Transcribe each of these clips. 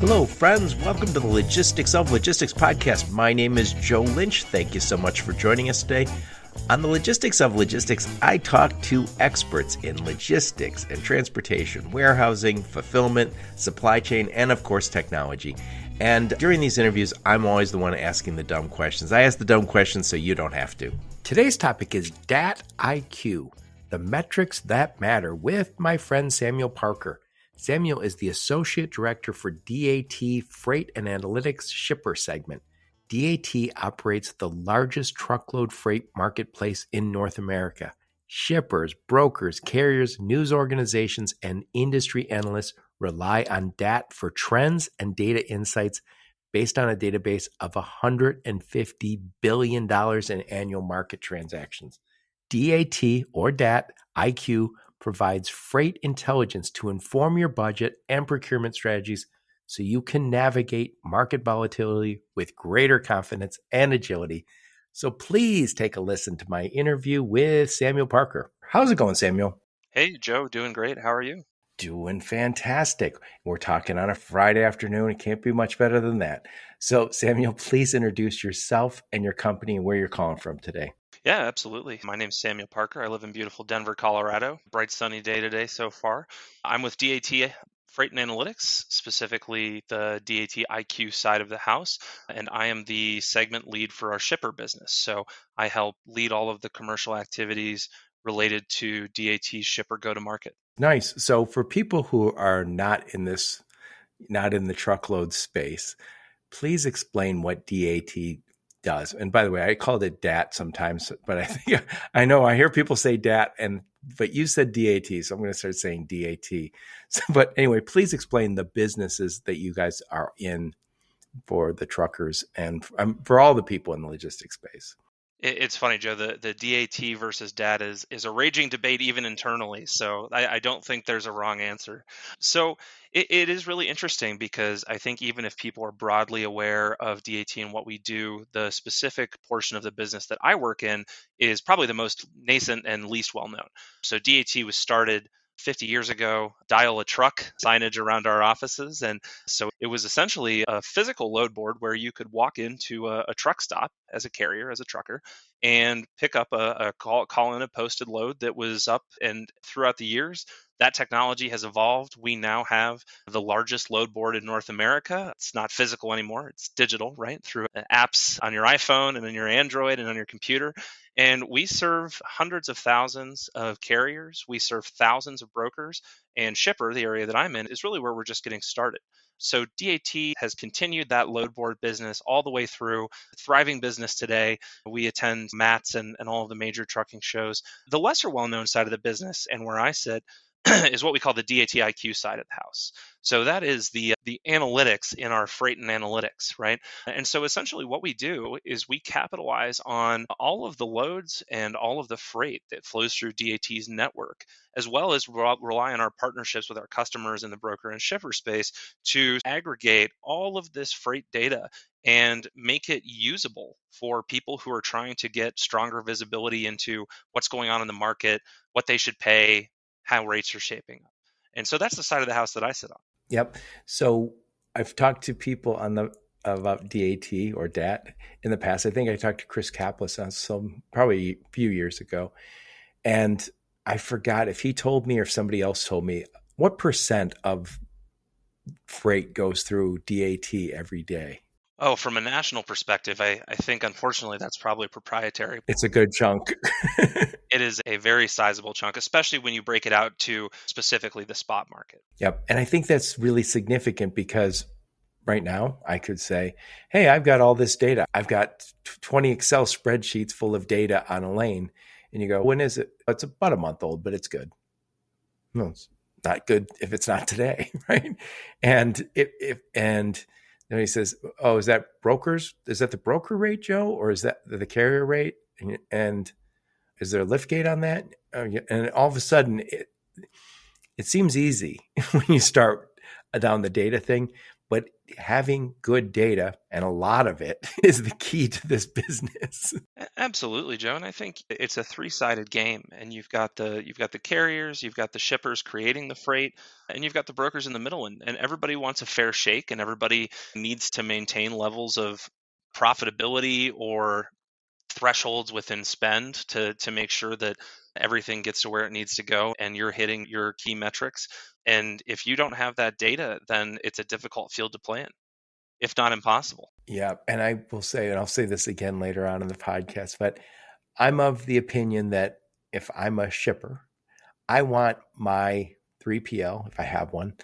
Hello, friends. Welcome to the Logistics of Logistics podcast. My name is Joe Lynch. Thank you so much for joining us today. On the Logistics of Logistics, I talk to experts in logistics and transportation, warehousing, fulfillment, supply chain, and of course, technology. And during these interviews, I'm always the one asking the dumb questions. I ask the dumb questions so you don't have to. Today's topic is DAT IQ, the metrics that matter, with my friend Samuel Parker. Samuel is the Associate Director for DAT Freight and Analytics Shipper segment. DAT operates the largest truckload freight marketplace in North America. Shippers, brokers, carriers, news organizations, and industry analysts rely on DAT for trends and data insights based on a database of $150 billion in annual market transactions. DAT or DAT IQ provides freight intelligence to inform your budget and procurement strategies so you can navigate market volatility with greater confidence and agility. So please take a listen to my interview with Samuel Parker. How's it going, Samuel? Hey, Joe, doing great. How are you? Doing fantastic. We're talking on a Friday afternoon. It can't be much better than that. So, Samuel, please introduce yourself and your company and where you're calling from today. Yeah, absolutely. My name's Samuel Parker. I live in beautiful Denver, Colorado. Bright sunny day today so far. I'm with DAT Freight and Analytics, specifically the DAT IQ side of the house, and I am the segment lead for our shipper business. So I help lead all of the commercial activities related to DAT shipper go to market. Nice. So for people who are not in this not in the truckload space, please explain what DAT does. And by the way, I called it DAT sometimes, but I think I know I hear people say DAT, and but you said DAT, so I'm going to start saying DAT. So, but anyway, please explain the businesses that you guys are in for the truckers and um, for all the people in the logistics space. It's funny, Joe. The the DAT versus DAT is is a raging debate even internally. So I, I don't think there's a wrong answer. So it, it is really interesting because I think even if people are broadly aware of DAT and what we do, the specific portion of the business that I work in is probably the most nascent and least well known. So DAT was started 50 years ago, dial a truck signage around our offices. And so it was essentially a physical load board where you could walk into a, a truck stop as a carrier, as a trucker, and pick up a, a call, call in a posted load that was up. And throughout the years, that technology has evolved. We now have the largest load board in North America. It's not physical anymore, it's digital, right? Through uh, apps on your iPhone and on your Android and on your computer. And we serve hundreds of thousands of carriers. We serve thousands of brokers. And Shipper, the area that I'm in, is really where we're just getting started. So DAT has continued that load board business all the way through. Thriving business today. We attend MATS and, and all of the major trucking shows. The lesser well known side of the business, and where I sit, is what we call the DATIQ side of the house. So that is the the analytics in our freight and analytics, right? And so essentially what we do is we capitalize on all of the loads and all of the freight that flows through DAT's network, as well as rely on our partnerships with our customers in the broker and shipper space to aggregate all of this freight data and make it usable for people who are trying to get stronger visibility into what's going on in the market, what they should pay, how rates are shaping up. And so that's the side of the house that I sit on. Yep. So I've talked to people on the about DAT or DAT in the past. I think I talked to Chris Caplice on some probably a few years ago. And I forgot if he told me or if somebody else told me what percent of freight goes through DAT every day. Oh, from a national perspective, I, I think unfortunately that's probably proprietary. It's a good chunk. it is a very sizable chunk, especially when you break it out to specifically the spot market. Yep. And I think that's really significant because right now I could say, hey, I've got all this data. I've got 20 Excel spreadsheets full of data on a lane. And you go, when is it? It's about a month old, but it's good. No, it's not good if it's not today, right? And if, if and and he says, "Oh, is that brokers? Is that the broker rate, Joe, or is that the carrier rate? And, and is there a lift gate on that?" Uh, and all of a sudden, it it seems easy when you start down the data thing, but having good data and a lot of it is the key to this business. Absolutely, Joe. And I think it's a three-sided game. And you've got the you've got the carriers, you've got the shippers creating the freight, and you've got the brokers in the middle. And, and everybody wants a fair shake and everybody needs to maintain levels of profitability or thresholds within spend to to make sure that everything gets to where it needs to go and you're hitting your key metrics. And if you don't have that data, then it's a difficult field to play in, if not impossible. Yeah. And I will say, and I'll say this again later on in the podcast, but I'm of the opinion that if I'm a shipper, I want my 3PL, if I have one,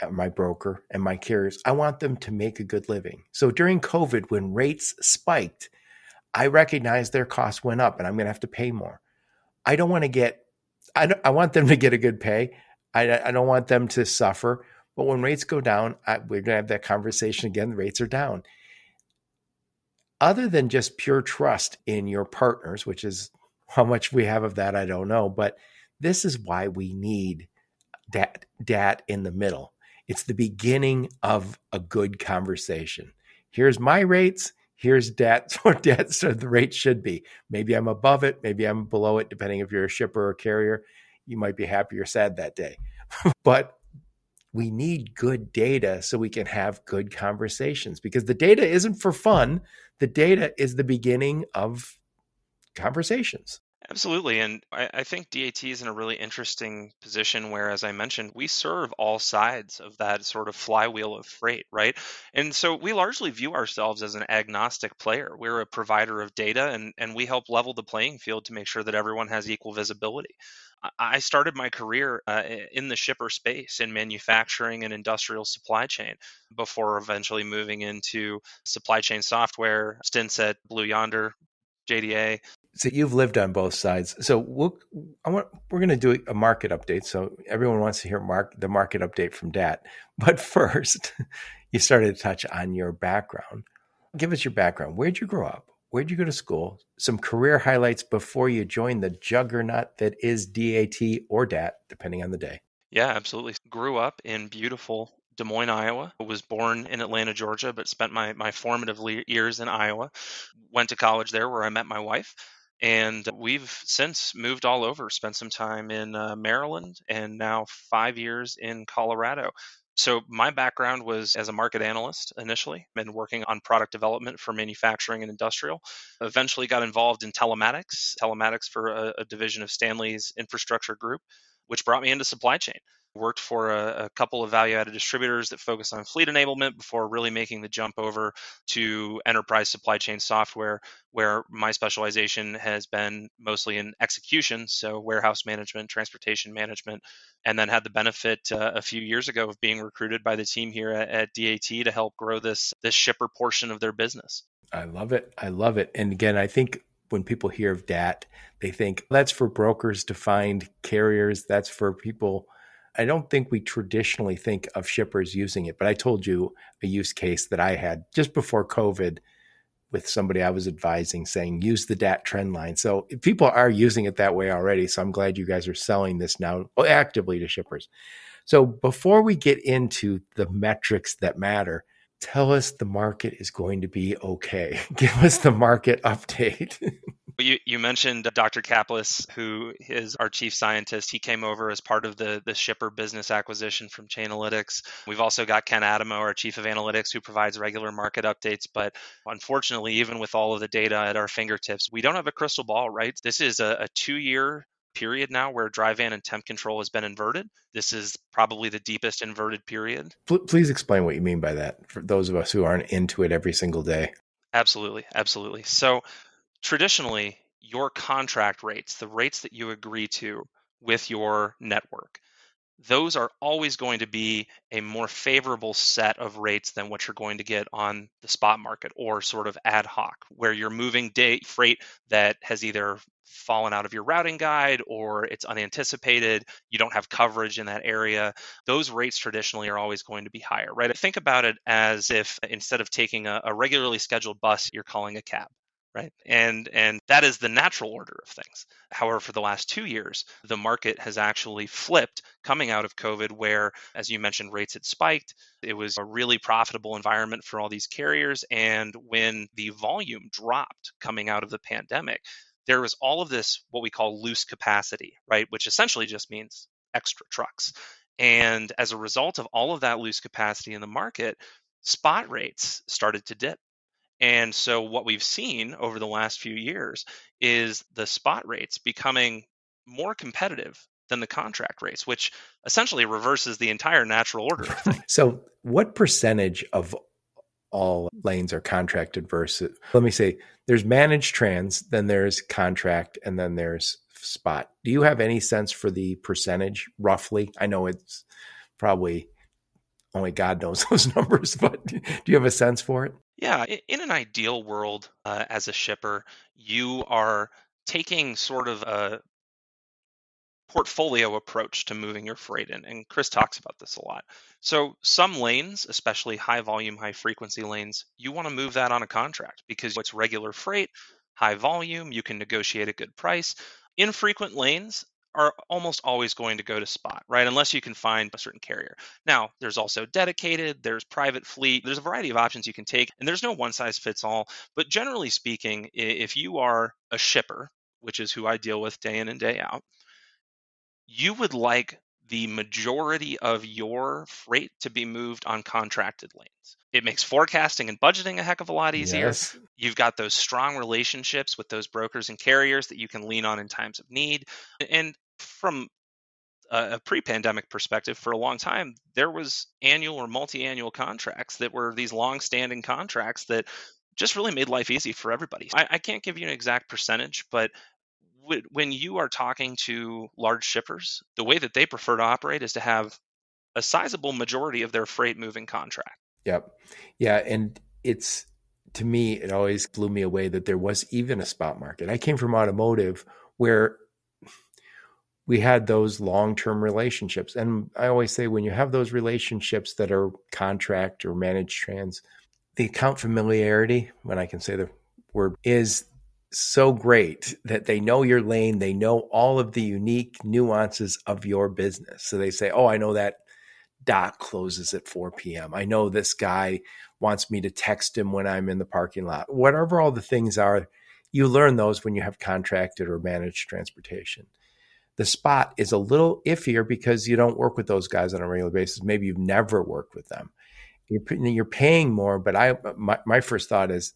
uh, my broker and my carriers, I want them to make a good living. So during COVID, when rates spiked, I recognize their costs went up and I'm going to have to pay more. I don't want to get, I, I want them to get a good pay. I, I don't want them to suffer. But when rates go down, I, we're going to have that conversation again. The rates are down. Other than just pure trust in your partners, which is how much we have of that, I don't know. But this is why we need that dat in the middle. It's the beginning of a good conversation. Here's my rates here's debt or debt so the rate should be. Maybe i'm above it maybe i'm below it depending if you're a shipper or carrier you might be happy or sad that day. But we need good data so we can have good conversations because the data isn't for fun. The data is the beginning of conversations Absolutely. And I, I, think DAT is in a really interesting position where, as I mentioned, we serve all sides of that sort of flywheel of freight, right? And so we largely view ourselves as an agnostic player. We're a provider of data and, and we help level the playing field to make sure that everyone has equal visibility. I started my career uh, in the shipper space in manufacturing and industrial supply chain before eventually moving into supply chain software, stints at Blue Yonder, JDA, so you've lived on both sides. So we'll, want, we're going to do a market update. So everyone wants to hear mark, the market update from Dat. But first, you started to touch on your background. Give us your background. Where'd you grow up? Where'd you go to school? Some career highlights before you joined the juggernaut that is DAT or DAT, depending on the day. Yeah, absolutely. Grew up in beautiful Des Moines, Iowa. Was born in Atlanta, Georgia, but spent my, my formative years in Iowa. Went to college there where I met my wife and we've since moved all over, spent some time in uh, Maryland and now five years in Colorado. So, my background was as a market analyst initially, and working on product development for manufacturing and industrial. Eventually, got involved in telematics, telematics for a, a division of Stanley's infrastructure group, which brought me into supply chain worked for a, a couple of value added distributors that focus on fleet enablement before really making the jump over to enterprise supply chain software, where my specialization has been mostly in execution, so warehouse management, transportation management, and then had the benefit uh, a few years ago of being recruited by the team here at, at DAT to help grow this this shipper portion of their business. I love it. I love it. And again, I think when people hear of DAT, they think that's for brokers to find carriers. That's for people I don't think we traditionally think of shippers using it, but I told you a use case that I had just before COVID with somebody I was advising saying use the DAT trend line. So people are using it that way already. So I'm glad you guys are selling this now actively to shippers. So before we get into the metrics that matter, tell us the market is going to be okay. Give us the market update. You, you mentioned uh, Dr. Caplice, who is our chief scientist. He came over as part of the, the shipper business acquisition from Chainalytics. We've also got Ken Adamo, our chief of analytics, who provides regular market updates. But unfortunately, even with all of the data at our fingertips, we don't have a crystal ball, right? This is a, a two year period now where dry van and temp control has been inverted. This is probably the deepest inverted period. Please explain what you mean by that for those of us who aren't into it every single day. Absolutely. Absolutely. So, traditionally, your contract rates, the rates that you agree to with your network, those are always going to be a more favorable set of rates than what you're going to get on the spot market or sort of ad hoc, where you're moving day freight that has either fallen out of your routing guide or it's unanticipated, you don't have coverage in that area. Those rates traditionally are always going to be higher, right? Think about it as if instead of taking a, a regularly scheduled bus, you're calling a cab right? And and that is the natural order of things. However, for the last 2 years, the market has actually flipped coming out of COVID where as you mentioned rates had spiked. It was a really profitable environment for all these carriers and when the volume dropped coming out of the pandemic, there was all of this what we call loose capacity, right? Which essentially just means extra trucks. And as a result of all of that loose capacity in the market, spot rates started to dip and so what we've seen over the last few years is the spot rates becoming more competitive than the contract rates, which essentially reverses the entire natural order so what percentage of all lanes are contracted versus let me say there's managed trans, then there's contract, and then there's spot. Do you have any sense for the percentage roughly? I know it's probably only God knows those numbers, but do you have a sense for it? Yeah, in an ideal world, uh, as a shipper, you are taking sort of a portfolio approach to moving your freight in. And Chris talks about this a lot. So, some lanes, especially high volume, high frequency lanes, you want to move that on a contract because it's regular freight, high volume, you can negotiate a good price. Infrequent lanes, are almost always going to go to spot, right? Unless you can find a certain carrier. Now, there's also dedicated, there's private fleet, there's a variety of options you can take, and there's no one size fits all. But generally speaking, if you are a shipper, which is who I deal with day in and day out, you would like the majority of your freight to be moved on contracted lanes. It makes forecasting and budgeting a heck of a lot easier. Yes. You've got those strong relationships with those brokers and carriers that you can lean on in times of need. And from a pre-pandemic perspective for a long time there was annual or multi-annual contracts that were these long-standing contracts that just really made life easy for everybody I, I, can't give you an exact percentage but when you are talking to large shippers the way that they prefer to operate is to have a sizable majority of their freight moving contract. Yep. Yeah and it's to me it always blew me away that there was even a spot market. I came from automotive where we had those long-term relationships and i always say when you have those relationships that are contract or managed trans the account familiarity when i can say the word is so great that they know your lane they know all of the unique nuances of your business so they say oh i know that dock closes at 4 p.m i know this guy wants me to text him when i'm in the parking lot whatever all the things are you learn those when you have contracted or managed transportation the spot is a little iffier because you don't work with those guys on a regular basis. Maybe you've never worked with them. You're, you're paying more, but I my, my first thought is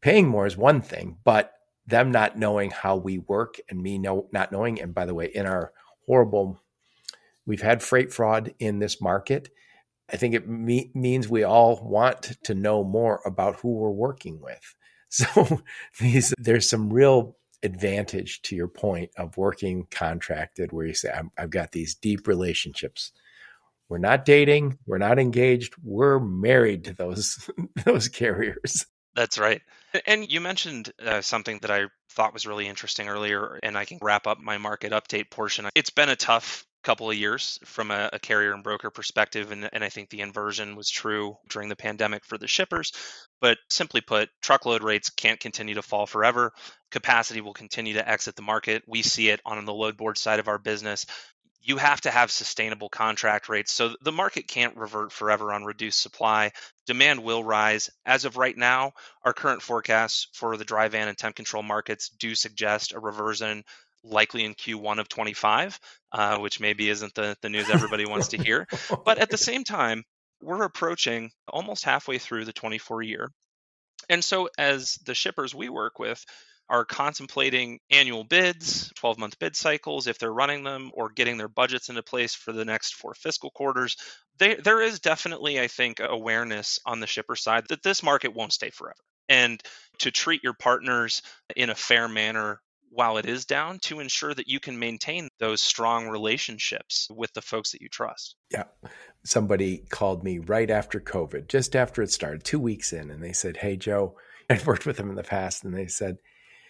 paying more is one thing, but them not knowing how we work and me know not knowing. And by the way, in our horrible, we've had freight fraud in this market. I think it me- means we all want to know more about who we're working with. So these there's some real advantage to your point of working contracted where you say i have got these deep relationships we're not dating we're not engaged we're married to those those carriers that's right and you mentioned uh, something that i thought was really interesting earlier and i can wrap up my market update portion it's been a tough couple of years from a, a, carrier and broker perspective. And, and I think the inversion was true during the pandemic for the shippers. But simply put, truckload rates can't continue to fall forever. Capacity will continue to exit the market. We see it on the load board side of our business. You have to have sustainable contract rates. So the market can't revert forever on reduced supply. Demand will rise. As of right now, our current forecasts for the dry van and temp control markets do suggest a reversion likely in Q1 of 25, uh, which maybe isn't the, the news everybody wants to hear. But at the same time, we're approaching almost halfway through the 24 year. And so, as the shippers we work with are contemplating annual bids, 12 month bid cycles, if they're running them, or getting their budgets into place for the next four fiscal quarters, they, there is definitely, I think, awareness on the shipper side that this market won't stay forever. And to treat your partners in a fair manner while it is down to ensure that you can maintain those strong relationships with the folks that you trust. Yeah. Somebody called me right after COVID, just after it started, two weeks in, and they said, Hey, Joe, I've worked with them in the past, and they said,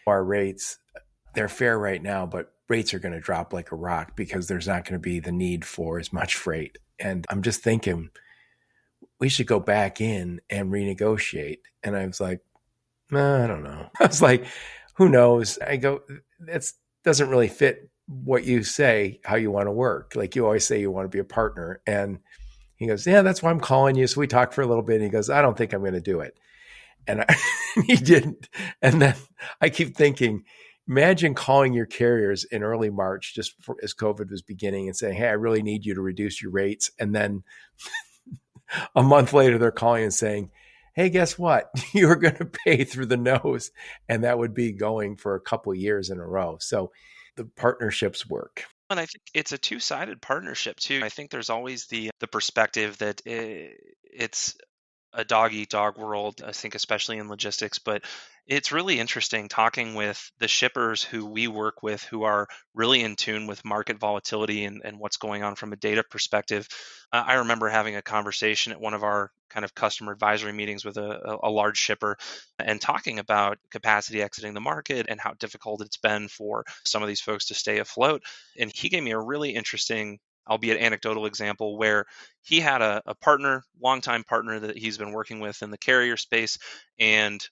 Our rates, they're fair right now, but rates are going to drop like a rock because there's not going to be the need for as much freight. And I'm just thinking, we should go back in and renegotiate. And I was like, I don't know. I was like, who knows? I go, that doesn't really fit what you say, how you want to work. Like you always say you want to be a partner. And he goes, Yeah, that's why I'm calling you. So we talked for a little bit. And he goes, I don't think I'm going to do it. And I, he didn't. And then I keep thinking, imagine calling your carriers in early March, just as COVID was beginning, and saying, Hey, I really need you to reduce your rates. And then a month later, they're calling and saying, Hey, guess what? You're going to pay through the nose. And that would be going for a couple years in a row. So the partnerships work. And I think it's a two-sided partnership too. I think there's always the the perspective that eh, it's a dog eat dog world, I think, especially in logistics. But it's really interesting talking with the shippers who we work with who are really in tune with market volatility and, and what's going on from a data perspective. Uh, I remember having a conversation at one of our kind of customer advisory meetings with a, a large shipper and talking about capacity exiting the market and how difficult it's been for some of these folks to stay afloat. And he gave me a really interesting albeit anecdotal example where he had a, a partner, longtime partner that he's been working with in the carrier space, and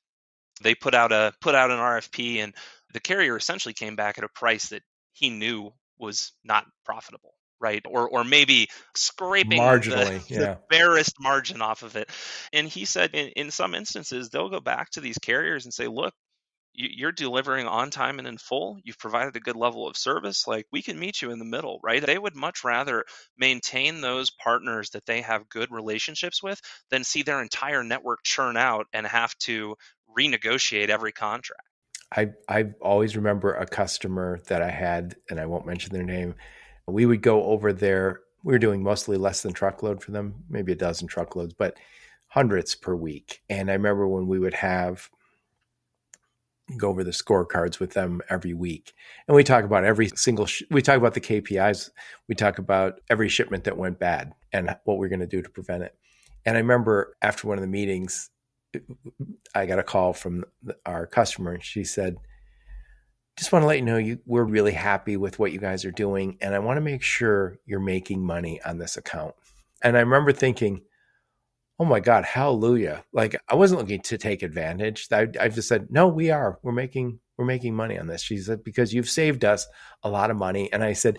they put out a put out an RFP, and the carrier essentially came back at a price that he knew was not profitable right or or maybe scraping marginally the, yeah. the barest margin off of it and he said in, in some instances they'll go back to these carriers and say look you're delivering on time and in full you've provided a good level of service like we can meet you in the middle right? They would much rather maintain those partners that they have good relationships with than see their entire network churn out and have to renegotiate every contract. I i always remember a customer that i had and i won't mention their name. We would go over there we were doing mostly less than truckload for them maybe a dozen truckloads but hundreds per week. And i remember when we would have go over the scorecards with them every week. And we talk about every single, sh- we talk about the KPIs. We talk about every shipment that went bad and what we're going to do to prevent it. And I remember after one of the meetings, I got a call from our customer and she said, just want to let you know you we're really happy with what you guys are doing and I want to make sure you're making money on this account. And I remember thinking, oh my god hallelujah. Like i wasn't looking to take advantage. I, I just said no we are. We're making we're making money on this. She said because you've saved us a lot of money. And i said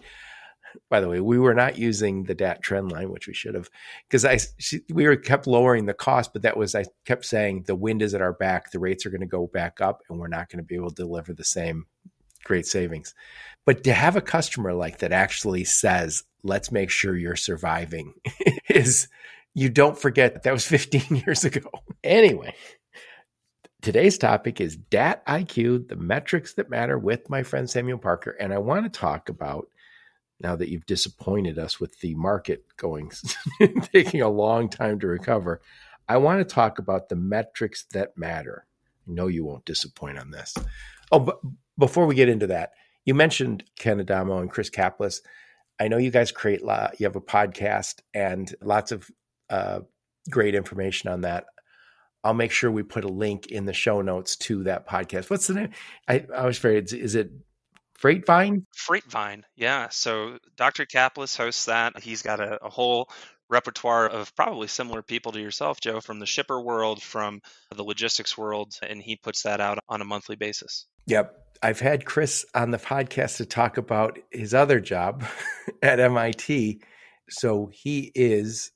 by the way we were not using the dat trend line which we should have because i she, we were kept lowering the cost but that was i kept saying the wind is at our back. The rates are going to go back up and we're not going to be able to deliver the same great savings. But to have a customer like that actually says let's make sure you're surviving is you don't forget that that was 15 years ago. Anyway, today's topic is DAT IQ, the metrics that matter with my friend Samuel Parker. And I want to talk about now that you've disappointed us with the market going, taking a long time to recover. I want to talk about the metrics that matter. I know you won't disappoint on this. Oh, but before we get into that, you mentioned Ken Adamo and Chris Caplice. I know you guys create, you have a podcast and lots of uh, great information on that. I'll make sure we put a link in the show notes to that podcast. What's the name? I, I was afraid. Is it Freightvine? Freightvine, yeah. So Dr. Caplice hosts that. He's got a, a whole repertoire of probably similar people to yourself, Joe, from the shipper world, from the logistics world, and he puts that out on a monthly basis. Yep. I've had Chris on the podcast to talk about his other job at MIT. So he is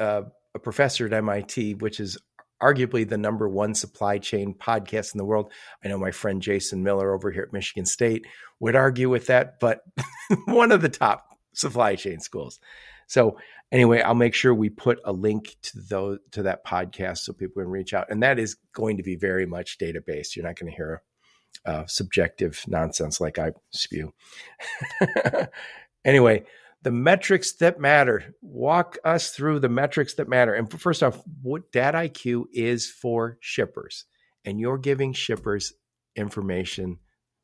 uh, a professor at MIT, which is arguably the number one supply chain podcast in the world. I know my friend Jason Miller over here at Michigan State would argue with that, but one of the top supply chain schools. So anyway, I'll make sure we put a link to those to that podcast so people can reach out. And that is going to be very much data based. You're not going to hear uh, subjective nonsense like I spew. anyway, the metrics that matter. Walk us through the metrics that matter. And first off, what DAT IQ is for shippers, and you're giving shippers information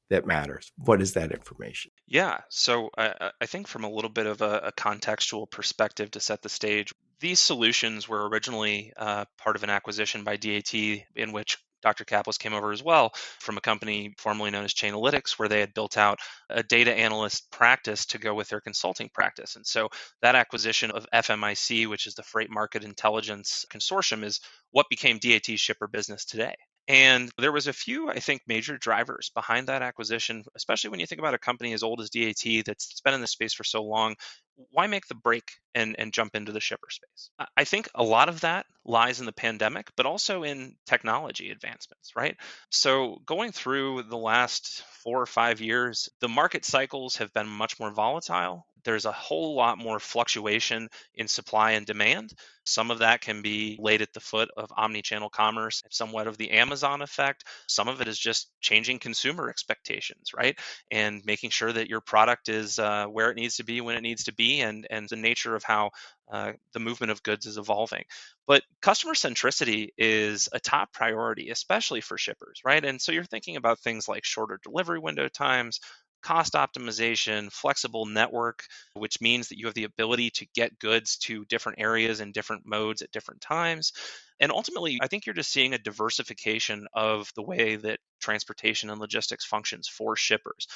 that matters. What is that information? Yeah, so I, I think from a little bit of a, a, contextual perspective to set the stage, these solutions were originally uh, part of an acquisition by DAT in which Dr. Caplice came over as well from a company formerly known as Chainalytics, where they had built out a data analyst practice to go with their consulting practice. And so that acquisition of FMIC, which is the Freight Market Intelligence Consortium, is what became DAT's shipper business today. And there was a few, I think, major drivers behind that acquisition, especially when you think about a company as old as DAT that's been in the space for so long. Why make the break and, and jump into the shipper space? I think a lot of that lies in the pandemic, but also in technology advancements, right? So going through the last four or five years, the market cycles have been much more volatile there's a whole lot more fluctuation in supply and demand. Some of that can be laid at the foot of omni-channel commerce, somewhat of the Amazon effect. Some of it is just changing consumer expectations, right? And making sure that your product is uh, where it needs to be when it needs to be, and and the nature of how uh, the movement of goods is evolving. But customer centricity is a top priority, especially for shippers, right? And so you're thinking about things like shorter delivery window times, cost optimization, flexible network, which means that you have the ability to get goods to different areas and different modes at different times. And ultimately, I think you're just seeing a diversification of the way that transportation and logistics functions for shippers.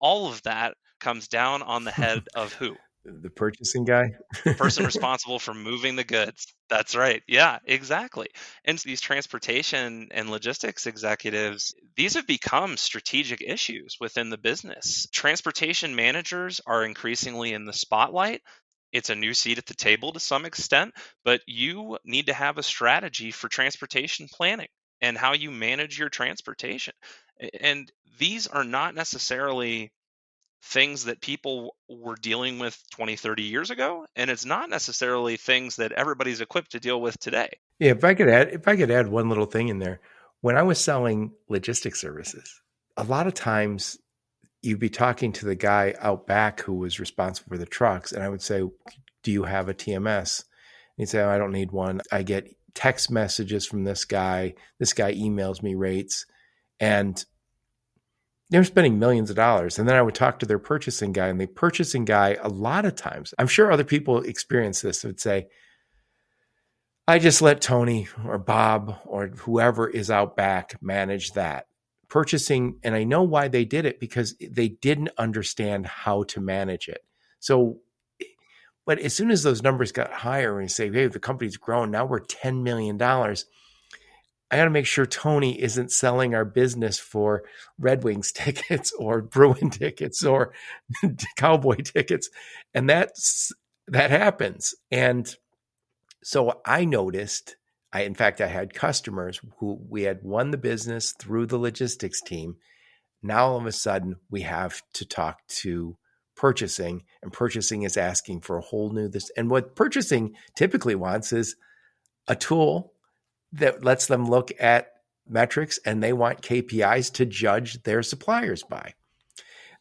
All of that comes down on the head of who? The purchasing guy? Person responsible for moving the goods. That's right. Yeah exactly. And these transportation and logistics executives these have become strategic issues within the business. Transportation managers are increasingly in the spotlight. It's a new seat at the table to some extent but you need to have a strategy for transportation planning and how you manage your transportation. And these are not necessarily things that people were dealing with 20, 30 years ago. And it's not necessarily things that everybody's equipped to deal with today. Yeah, if I could add if I could add one little thing in there. When I was selling logistics services, a lot of times you'd be talking to the guy out back who was responsible for the trucks, and I would say, Do you have a TMS? And he'd say, oh, I don't need one. I get text messages from this guy. This guy emails me rates. And they're spending millions of dollars. And then I would talk to their purchasing guy, and the purchasing guy, a lot of times, I'm sure other people experience this, would say, I just let Tony or Bob or whoever is out back manage that purchasing. And I know why they did it because they didn't understand how to manage it. So, but as soon as those numbers got higher and say, hey, the company's grown, now we're $10 million I got to make sure Tony isn't selling our business for Red Wings tickets or Bruin tickets or Cowboy tickets. And that's that happens. And so I noticed I in fact I had customers who we had won the business through the logistics team. Now all of a sudden we have to talk to purchasing and purchasing is asking for a whole new this and what purchasing typically wants is a tool that lets them look at metrics and they want KPIs to judge their suppliers by.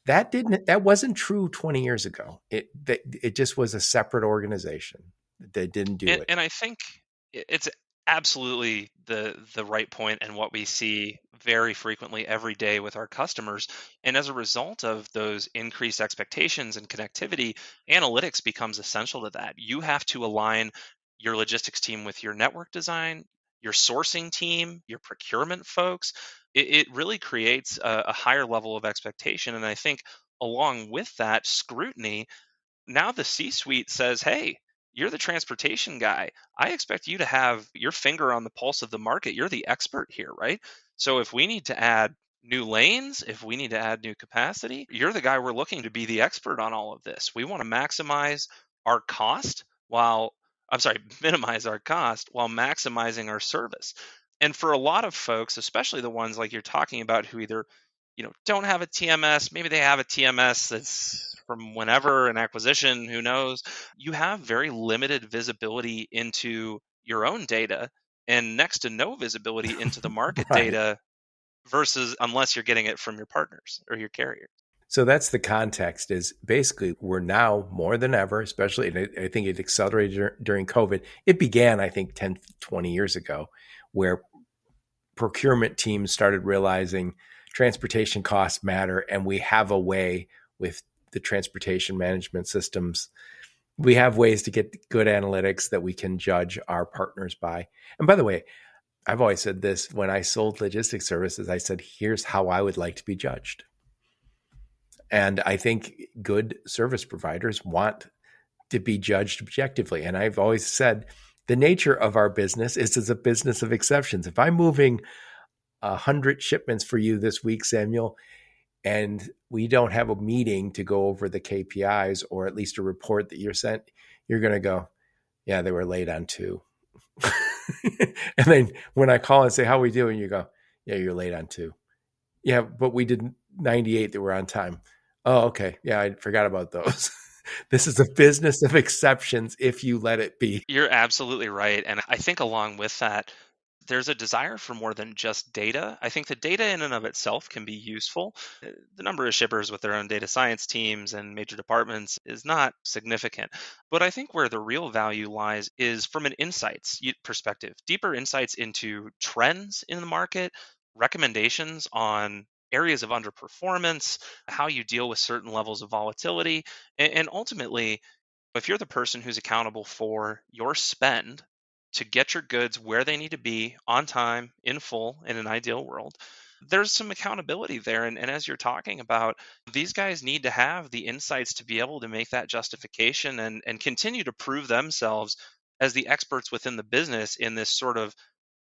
That didn't that wasn't true 20 years ago. It it just was a separate organization that didn't do and, it. And I think it's absolutely the the right point and what we see very frequently every day with our customers and as a result of those increased expectations and connectivity analytics becomes essential to that you have to align your logistics team with your network design your sourcing team, your procurement folks, it, it really creates a, a higher level of expectation. And I think along with that scrutiny, now the C suite says, hey, you're the transportation guy. I expect you to have your finger on the pulse of the market. You're the expert here, right? So if we need to add new lanes, if we need to add new capacity, you're the guy we're looking to be the expert on all of this. We want to maximize our cost while I'm sorry, minimize our cost while maximizing our service. And for a lot of folks, especially the ones like you're talking about who either, you know, don't have a TMS, maybe they have a TMS that's from whenever an acquisition, who knows, you have very limited visibility into your own data and next to no visibility into the market right. data versus unless you're getting it from your partners or your carrier. So that's the context is basically we're now more than ever, especially, and I think it accelerated during COVID. It began, I think, 10, 20 years ago, where procurement teams started realizing transportation costs matter and we have a way with the transportation management systems. We have ways to get good analytics that we can judge our partners by. And by the way i've always said this when i sold logistics services i said here's how i would like to be judged and I think good service providers want to be judged objectively. And I've always said the nature of our business is as a business of exceptions. If I'm moving a hundred shipments for you this week, Samuel, and we don't have a meeting to go over the KPIs or at least a report that you're sent, you're going to go, yeah, they were late on two. and then when I call and say, how we doing? You go, yeah, you're late on two. Yeah, but we did 98 that were on time. Oh, okay. Yeah, I forgot about those. this is a business of exceptions if you let it be. You're absolutely right. And I think along with that, there's a desire for more than just data. I think the data in and of itself can be useful. Uh, the number of shippers with their own data science teams and major departments is not significant. But I think where the real value lies is from an insights perspective, deeper insights into trends in the market, recommendations on areas of underperformance, how you deal with certain levels of volatility, and, ultimately, if you're the person who's accountable for your spend to get your goods where they need to be on time, in full, in an ideal world, there's some accountability there. And, and, as you're talking about, these guys need to have the insights to be able to make that justification and, and continue to prove themselves as the experts within the business in this sort of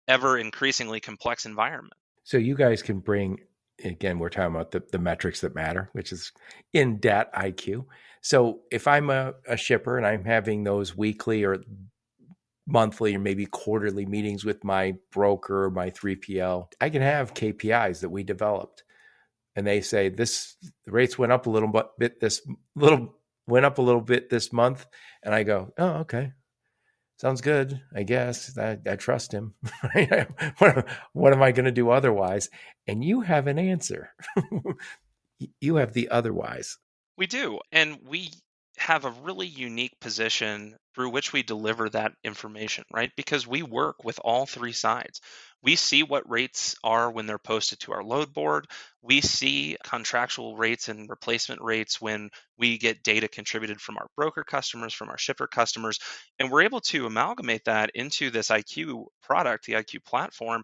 ever increasingly complex environment. So you guys can bring again, we're talking about the, the metrics that matter, which is in DAT IQ. So if I'm a, a shipper and I'm having those weekly or monthly or maybe quarterly meetings with my broker or my 3PL, I can have KPIs that we developed. And they say this the rates went up a little bit this little went up a little bit this month. And I go, oh, okay. Sounds good, I guess. I, I trust him. what, what am I going to do otherwise? And you have an answer. you have the otherwise. We do. And we have a really unique position through which we deliver that information, right? Because we work with all three sides. We see what rates are when they're posted to our load board. We see contractual rates and replacement rates when we get data contributed from our broker customers, from our shipper customers, and we're able to amalgamate that into this IQ product, the IQ platform,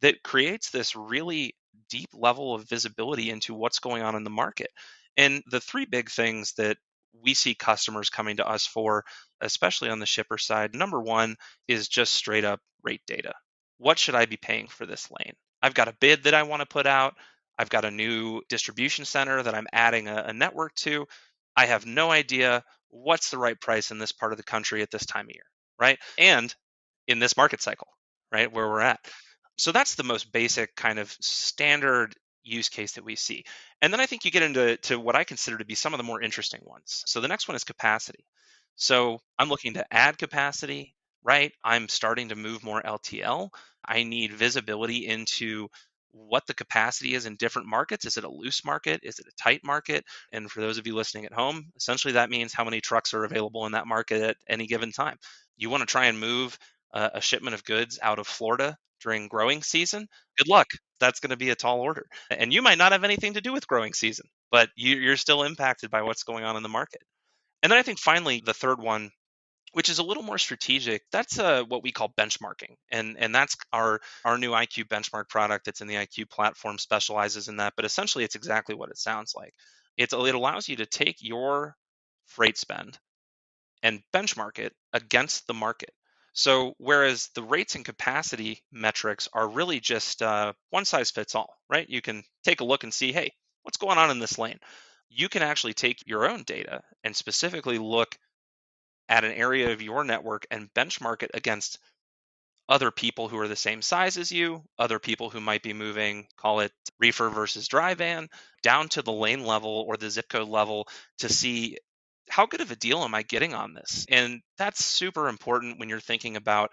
that creates this really deep level of visibility into what's going on in the market. And the three big things that we see customers coming to us for, especially on the shipper side. Number one is just straight up rate data. What should I be paying for this lane? I've got a bid that I want to put out. I've got a new distribution center that I'm adding a, a network to. I have no idea what's the right price in this part of the country at this time of year, right? And in this market cycle, right, where we're at. So that's the most basic kind of standard use case that we see. And then I think you get into to what I consider to be some of the more interesting ones. So the next one is capacity. So I'm looking to add capacity, right? I'm starting to move more LTL. I need visibility into what the capacity is in different markets. Is it a loose market? Is it a tight market? And for those of you listening at home, essentially that means how many trucks are available in that market at any given time. You want to try and move a, shipment of goods out of Florida during growing season. Good luck that's going to be a tall order. And you might not have anything to do with growing season, but you, are still impacted by what's going on in the market. And then I think finally, the third one, which is a little more strategic, that's uh, what we call benchmarking. And, and that's our, our new IQ benchmark product that's in the IQ platform specializes in that. But essentially, it's exactly what it sounds like. It's, it allows you to take your freight spend and benchmark it against the market. So, whereas the rates and capacity metrics are really just uh, one size fits all, right? You can take a look and see, hey, what's going on in this lane? You can actually take your own data and specifically look at an area of your network and benchmark it against other people who are the same size as you, other people who might be moving, call it reefer versus dry van, down to the lane level or the zip code level to see how good of a deal am I getting on this? And that's super important when you're thinking about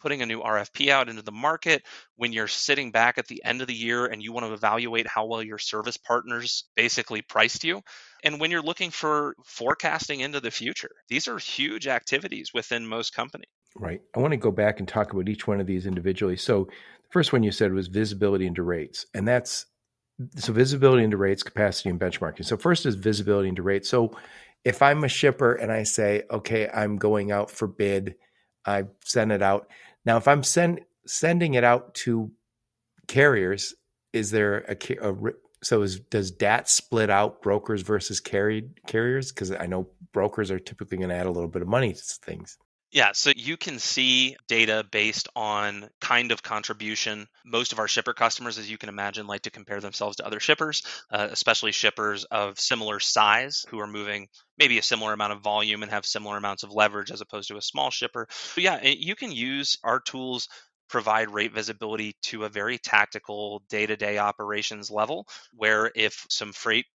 putting a new RFP out into the market, when you're sitting back at the end of the year and you want to evaluate how well your service partners basically priced you, and when you're looking for forecasting into the future. These are huge activities within most companies. Right. I want to go back and talk about each one of these individually. So, the first one you said was visibility into rates, and that's so visibility into rates, capacity, and benchmarking. So, first is visibility into rates. So, if I'm a shipper and I say, okay, I'm going out for bid, I send it out. Now, if I'm send, sending it out to carriers, is there a, a so is, does DAT split out brokers versus carried carriers? Because I know brokers are typically going to add a little bit of money to things. Yeah, so you can see data based on kind of contribution. Most of our shipper customers, as you can imagine, like to compare themselves to other shippers, uh, especially shippers of similar size who are moving maybe a similar amount of volume and have similar amounts of leverage as opposed to a small shipper. But yeah, you can use our tools provide rate visibility to a very tactical day-to-day operations level where if some freight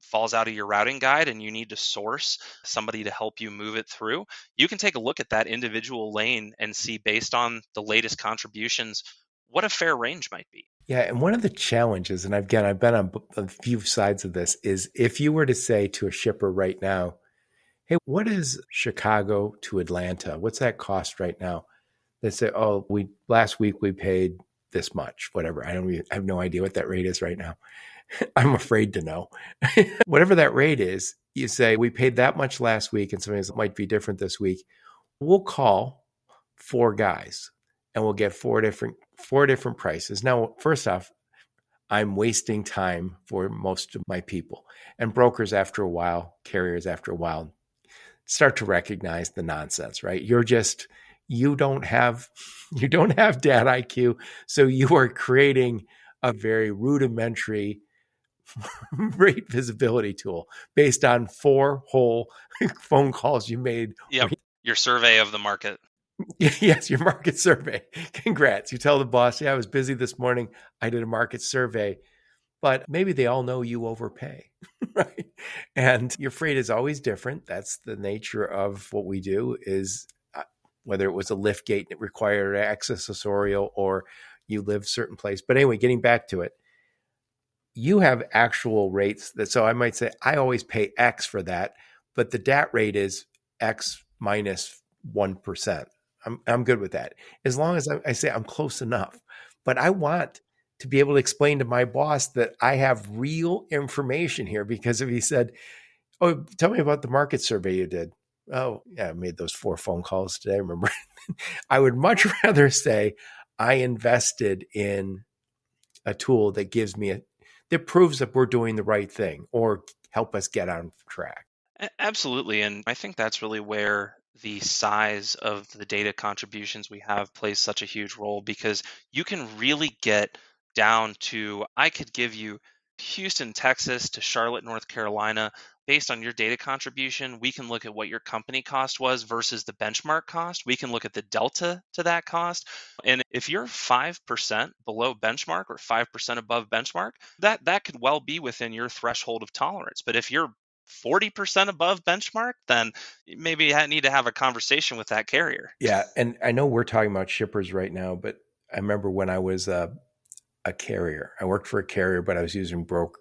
falls out of your routing guide and you need to source somebody to help you move it through, you can take a look at that individual lane and see based on the latest contributions what a fair range might be. Yeah, and one of the challenges, and again, I've been on a few sides of this, is if you were to say to a shipper right now, "Hey, what is Chicago to Atlanta? What's that cost right now?" They say, "Oh, we last week we paid this much, whatever. I don't, I have no idea what that rate is right now." I'm afraid to know. Whatever that rate is, you say, we paid that much last week and something might be different this week. We'll call four guys and we'll get four different four different prices. Now, first off, I'm wasting time for most of my people. And brokers after a while, carriers after a while start to recognize the nonsense, right? You're just you don't have you don't have DAT IQ, so you are creating a very rudimentary rate visibility tool based on four whole phone calls you made. Yep. Your survey of the market. Yes, your market survey. Congrats. You tell the boss, yeah, I was busy this morning. I did a market survey. But maybe they all know you overpay, right? And your freight is always different. That's the nature of what we do is uh, whether it was a lift gate that required accessorial or you live certain place. But anyway, getting back to it, you have actual rates that so I might say I always pay X for that, but the DAT rate is X minus one percent. I'm I'm good with that as long as I, I say I'm close enough. But I want to be able to explain to my boss that I have real information here because if he said, "Oh, tell me about the market survey you did," oh yeah, I made those four phone calls today. Remember, I would much rather say I invested in a tool that gives me a, that proves that we're doing the right thing or help us get on track. Absolutely. And I think that's really where the size of the data contributions we have plays such a huge role because you can really get down to, I could give you Houston, Texas to Charlotte, North Carolina based on your data contribution, we can look at what your company cost was versus the benchmark cost. We can look at the delta to that cost. And if you're 5% below benchmark or 5% above benchmark, that, that could well be within your threshold of tolerance. But if you're 40% above benchmark, then maybe you need to have a conversation with that carrier. Yeah. And I know we're talking about shippers right now, but I remember when I was a, a carrier, I worked for a carrier, but I was using broke,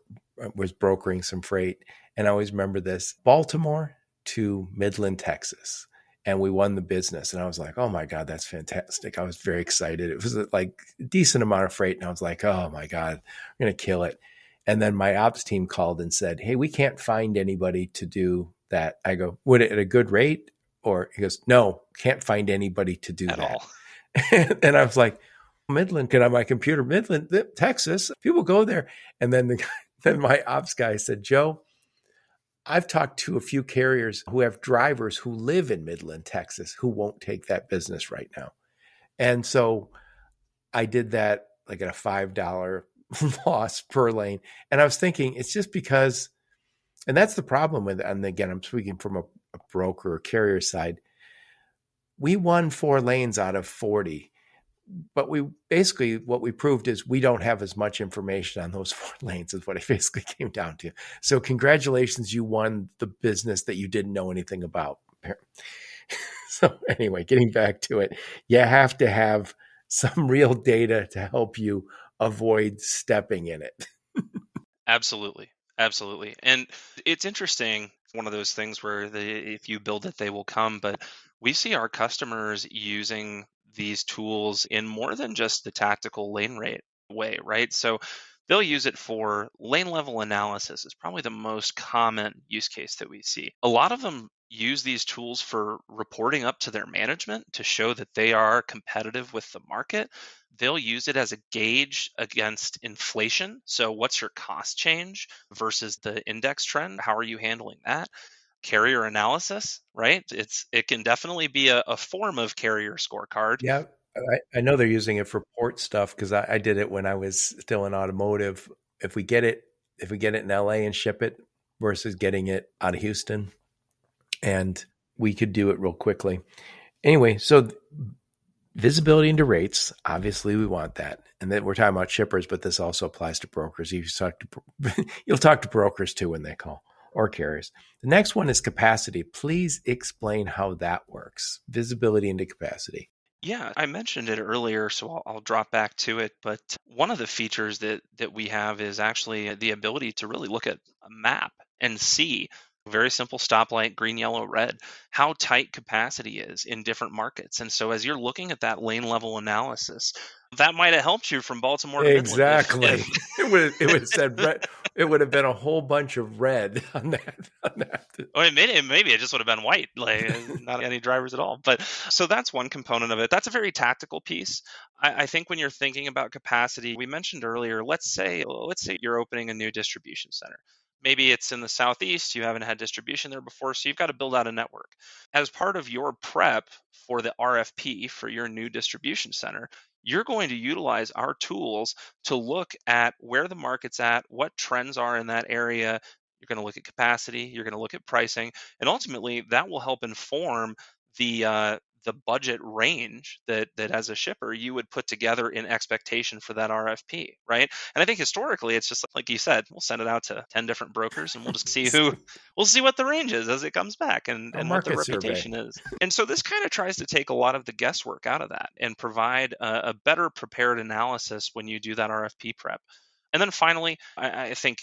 was brokering some freight and I always remember this Baltimore to Midland, Texas. And we won the business. And I was like, oh my God, that's fantastic. I was very excited. It was like a decent amount of freight. And I was like, oh my God, we're going to kill it. And then my ops team called and said, hey, we can't find anybody to do that. I go, would it at a good rate? Or he goes, no, can't find anybody to do at that. All. and I was like, Midland, get on my computer, Midland, Texas, people go there. And then the guy, then my ops guy said, Joe, I've talked to a few carriers who have drivers who live in Midland, Texas, who won't take that business right now. And so I did that like at a $5 loss per lane. And I was thinking, it's just because, and that's the problem with, and again, I'm speaking from a, a broker or carrier side. We won four lanes out of 40 but we basically what we proved is we don't have as much information on those four lanes is what it basically came down to. So congratulations, you won the business that you didn't know anything about. so anyway, getting back to it, you have to have some real data to help you avoid stepping in it. Absolutely. Absolutely. And it's interesting, one of those things where if you build it, they will come. But we see our customers using these tools in more than just the tactical lane rate way, right? So they'll use it for lane level analysis is probably the most common use case that we see. A lot of them use these tools for reporting up to their management to show that they are competitive with the market. They'll use it as a gauge against inflation. So, what's your cost change versus the index trend? How are you handling that? Carrier analysis, right? It's it can definitely be a, a form of carrier scorecard. Yeah, I, I know they're using it for port stuff because I, I did it when I was still in automotive. If we get it, if we get it in LA and ship it versus getting it out of Houston, and we could do it real quickly. Anyway, so visibility into rates, obviously we want that. And then we're talking about shippers, but this also applies to brokers. You talk to you'll talk to brokers too when they call or carriers. The next one is capacity. Please explain how that works. Visibility into capacity. Yeah, I mentioned it earlier, so I'll, I'll, drop back to it. But one of the features that that we have is actually the ability to really look at a map and see very simple stoplight, green, yellow, red, how tight capacity is in different markets. And so as you're looking at that lane level analysis, that might have helped you from Baltimore to exactly. it would it would have said red. It would have been a whole bunch of red on that. On that. Oh, it may, maybe it just would have been white, like not any drivers at all. But so that's one component of it. That's a very tactical piece. I, I think when you're thinking about capacity, we mentioned earlier. Let's say let's say you're opening a new distribution center maybe it's in the southeast you haven't had distribution there before so you've got to build out a network as part of your prep for the rfp for your new distribution center you're going to utilize our tools to look at where the market's at what trends are in that area. You're going to look at capacity you're going to look at pricing and ultimately that will help inform the uh, the budget range that that as a shipper you would put together in expectation for that RFP, right? And I think historically it's just like you said, we'll send it out to 10 different brokers and we'll just see who we'll see what the range is as it comes back and, and what the reputation survey. is. And so this kind of tries to take a lot of the guesswork out of that and provide a, a better prepared analysis when you do that RFP prep. And then finally, I, I think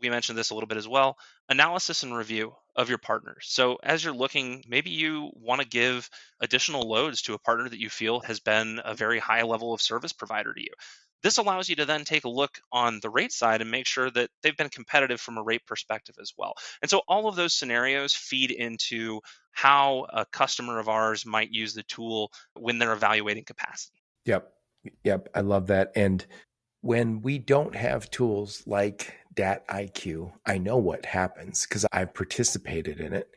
we mentioned this a little bit as well analysis and review of your partners. So as you're looking, maybe you want to give additional loads to a partner that you feel has been a very high level of service provider to you. This allows you to then take a look on the rate side and make sure that they've been competitive from a rate perspective as well. And so all of those scenarios feed into how a customer of ours might use the tool when they're evaluating capacity. Yep. Yep. I love that. And when we don't have tools like DAT IQ, I know what happens because I've participated in it.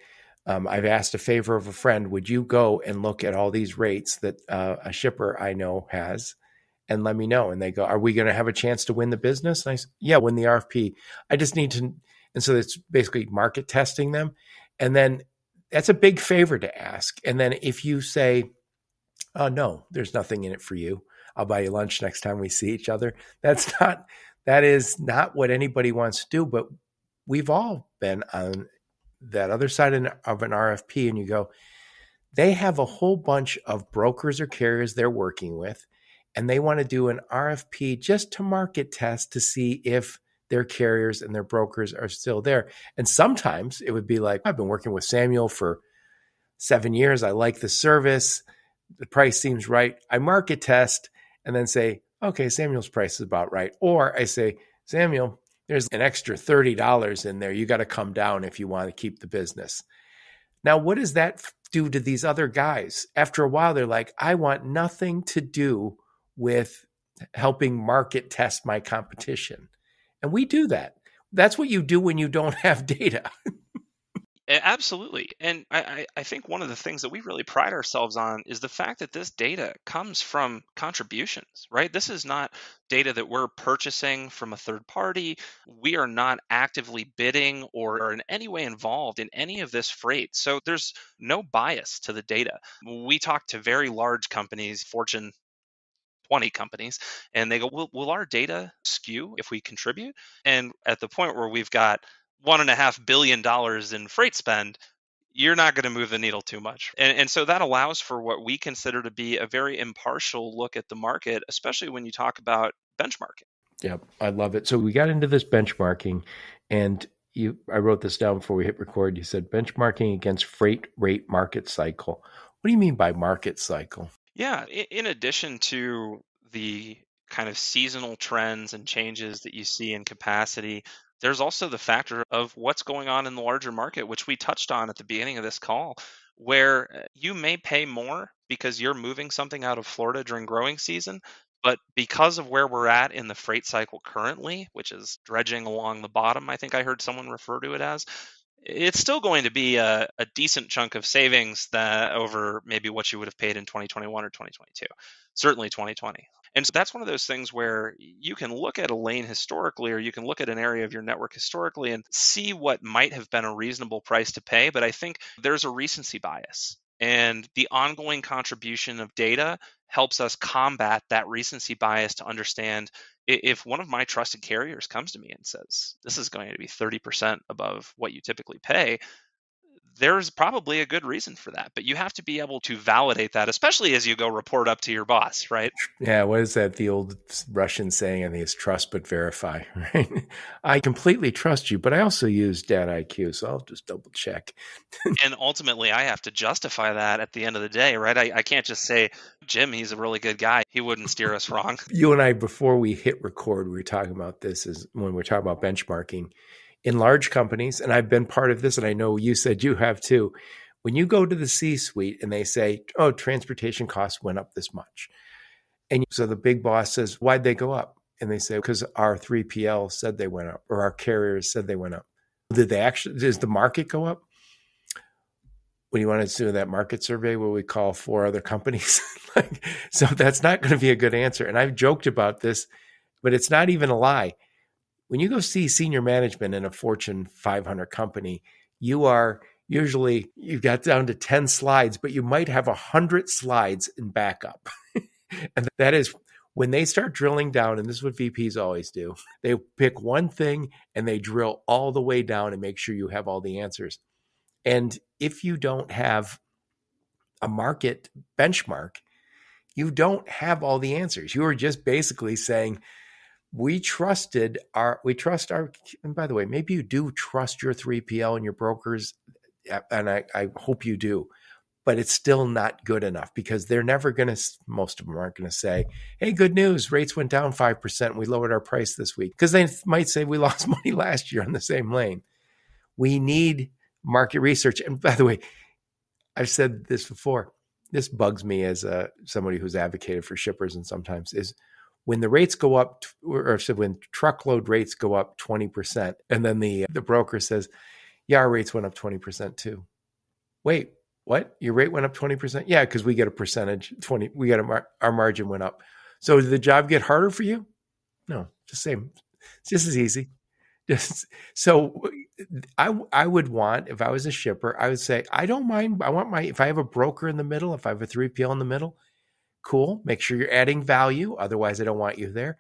Um, I've asked a favor of a friend, would you go and look at all these rates that uh, a shipper I know has and let me know? And they go, Are we going to have a chance to win the business? And I said, Yeah, win the RFP. I just need to. And so it's basically market testing them. And then that's a big favor to ask. And then if you say, Oh, no, there's nothing in it for you, I'll buy you lunch next time we see each other. That's not that is not what anybody wants to do, but we've all been on that other side of an RFP and you go, they have a whole bunch of brokers or carriers they're working with, and they want to do an RFP just to market test to see if their carriers and their brokers are still there. And sometimes it would be like, I've been working with Samuel for seven years. I like the service. The price seems right. I market test and then say, okay, Samuel's price is about right. Or I say, Samuel, there's an extra $30 in there. You got to come down if you want to keep the business. Now, what does that do to these other guys? After a while, they're like, I want nothing to do with helping market test my competition. And we do that. That's what you do when you don't have data. Absolutely. And I, I think one of the things that we really pride ourselves on is the fact that this data comes from contributions, right? This is not data that we're purchasing from a third party. We are not actively bidding or, are in any way involved in any of this freight. So there's no bias to the data. We talk to very large companies, Fortune 20 companies and they go will, will our data skew if we contribute and at the point where we've got one and a half billion dollars in freight spend, you're not going to move the needle too much. And, and, so that allows for what we consider to be a very impartial look at the market, especially when you talk about benchmarking. Yep, I love it. So we got into this benchmarking and you I wrote this down before we hit record. You said benchmarking against freight rate market cycle. What do you mean by market cycle? Yeah, in addition to the kind of seasonal trends and changes that you see in capacity, there's also the factor of what's going on in the larger market, which we touched on at the beginning of this call, where uh, you may pay more because you're moving something out of Florida during growing season. But because of where we're at in the freight cycle currently, which is dredging along the bottom, I think I heard someone refer to it as, it's still going to be a, a, decent chunk of savings that over maybe what you would have paid in 2021 or 2022 certainly 2020 and so that's one of those things where you can look at a lane historically or you can look at an area of your network historically and see what might have been a reasonable price to pay but i think there's a recency bias and the ongoing contribution of data helps us combat that recency bias to understand if one of my trusted carriers comes to me and says this is going to be 30% above what you typically pay there's probably a good reason for that but you have to be able to validate that especially as you go report up to your boss right? Yeah what is that the old russian saying i think it's trust but verify right? I completely trust you but i also use DAT IQ so i'll just double check. And ultimately i have to justify that at the end of the day right? I, I can't just say jim he's a really good guy. He wouldn't steer us wrong. You and i before we hit record we were talking about this is when we're talking about benchmarking in large companies, and I've been part of this, and I know you said you have too. When you go to the C suite and they say, oh, transportation costs went up this much. And so the big boss says, why'd they go up? And they say, because our 3PL said they went up, or our carriers said they went up. Did they actually, does the market go up? When you want to do that market survey where we call four other companies? like, so that's not going to be a good answer. And I've joked about this, but it's not even a lie when you go see senior management in a Fortune 500 company, you are usually you've got down to 10 slides, but you might have 100 slides in backup. and that is when they start drilling down, and this is what VPs always do, they pick one thing and they drill all the way down and make sure you have all the answers. And if you don't have a market benchmark, you don't have all the answers. You are just basically saying, we trusted our we trust our and by the way maybe you do trust your 3pl and your brokers and i, I hope you do but it's still not good enough because they're never going to most of them aren't going to say hey good news rates went down 5% we lowered our price this week. Because they might say we lost money last year on the same lane. We need market research and by the way i've said this before this bugs me as a somebody who's advocated for shippers and sometimes is when the rates go up, or so when truckload rates go up 20%, and then the, the broker says, yeah, our rates went up 20% too. Wait, what? Your rate went up 20%? Yeah, because we get a percentage, 20, we got a, mar- our margin went up. So did the job get harder for you? No, just same. It's just as easy. Just so I I would want if I was a shipper, I would say I don't mind. I want my if I have a broker in the middle, if I have a 3PL in the middle, Cool. Make sure you're adding value. Otherwise, I don't want you there.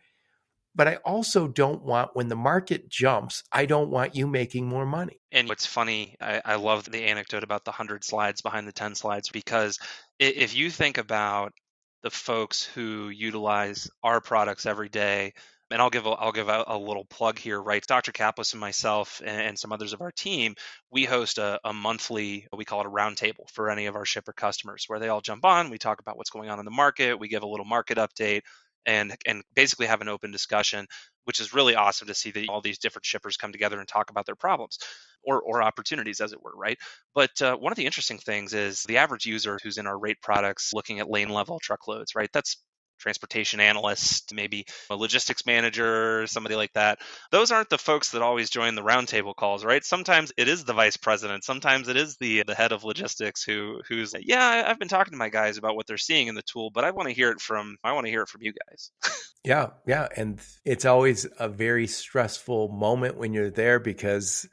But I also don't want when the market jumps, I don't want you making more money. And what's funny, I, I love the anecdote about the 100 slides behind the 10 slides because if you think about the folks who utilize our products every day, and I'll give a, I'll give a, a, little plug here, right? Dr. Caplice and myself and, and some others of our team, we host a, a, monthly, we call it a roundtable for any of our shipper customers, where they all jump on. We talk about what's going on in the market. We give a little market update, and and basically have an open discussion, which is really awesome to see that all these different shippers come together and talk about their problems. Or, or opportunities, as it were, right? But uh, one of the interesting things is the average user who's in our rate products looking at lane level truckloads, right? That's transportation analyst, maybe a logistics manager, somebody like that. Those aren't the folks that always join the roundtable calls, right? Sometimes it is the vice president, sometimes it is the the head of logistics who who's yeah, I've been talking to my guys about what they're seeing in the tool, but I want to hear it from I want to hear it from you guys. yeah, yeah, and it's always a very stressful moment when you're there because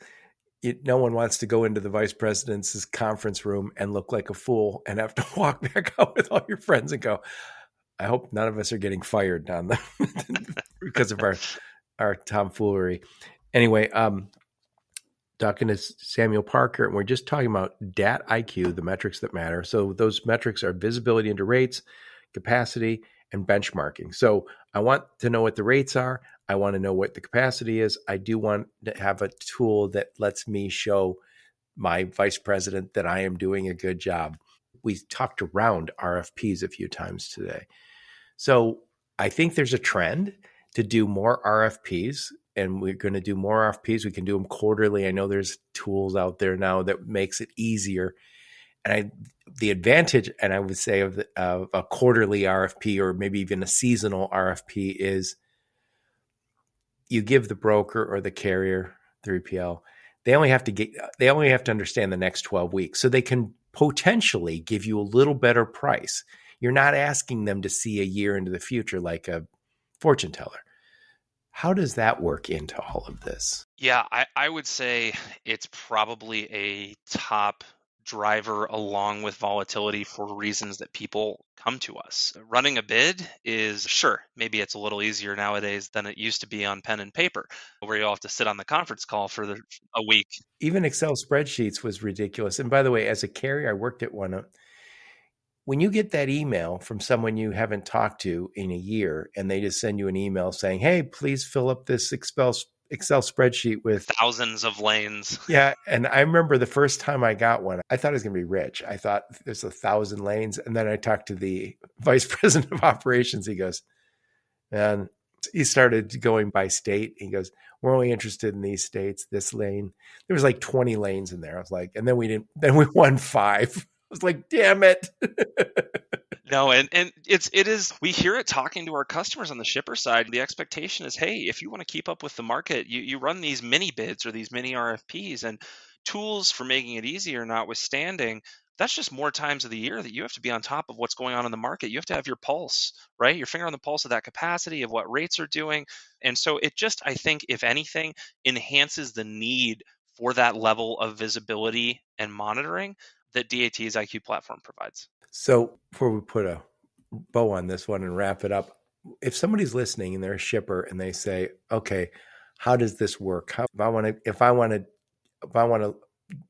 it, no one wants to go into the vice president's conference room and look like a fool and have to walk back out with all your friends and go, I hope none of us are getting fired on the because of our our tomfoolery. Anyway, um, talking to Samuel Parker, and we're just talking about DAT IQ, the metrics that matter. So those metrics are visibility into rates, capacity, and benchmarking. So I want to know what the rates are. I want to know what the capacity is. I do want to have a tool that lets me show my vice president that I am doing a good job. We talked around RFPs a few times today. So I think there's a trend to do more RFPs and we're going to do more RFPs. We can do them quarterly. I know there's tools out there now that makes it easier. And I, the advantage, and I would say of, the, of a quarterly RFP or maybe even a seasonal RFP is you give the broker or the carrier 3PL they only have to get they only have to understand the next 12 weeks so they can potentially give you a little better price you're not asking them to see a year into the future like a fortune teller how does that work into all of this yeah i, I would say it's probably a top driver along with volatility for reasons that people come to us. Running a bid is sure, maybe it's a little easier nowadays than it used to be on pen and paper, where you all have to sit on the conference call for the, a week. Even Excel spreadsheets was ridiculous. And by the way, as a carrier, I worked at one. Uh, When you get that email from someone you haven't talked to in a year, and they just send you an email saying, "Hey, please fill up this Excel Excel spreadsheet with thousands of lanes. Yeah. And I remember the first time I got one, I thought it was going to be rich. I thought there's a thousand lanes. And then I talked to the vice president of operations. He goes, and he started going by state. He goes, we're only interested in these states, this lane. There was like 20 lanes in there. I was like, and then we didn't, then we won five. Was like, damn it. No, and and it's it is we hear it talking to our customers on the shipper side. The expectation is, hey, if you want to keep up with the market, you you run these mini bids or these mini RFPs and tools for making it easier notwithstanding, that's just more times of the year that you have to be on top of what's going on in the market. You have to have your pulse, right? Your finger on the pulse of that capacity, of what rates are doing. And so it just, I think, if anything, enhances the need for that level of visibility and monitoring that DAT's IQ platform provides. So before we put a bow on this one and wrap it up, if somebody's listening and they're a shipper and they say, "Okay, how does this work? How, if I want to, if I want to, if I want to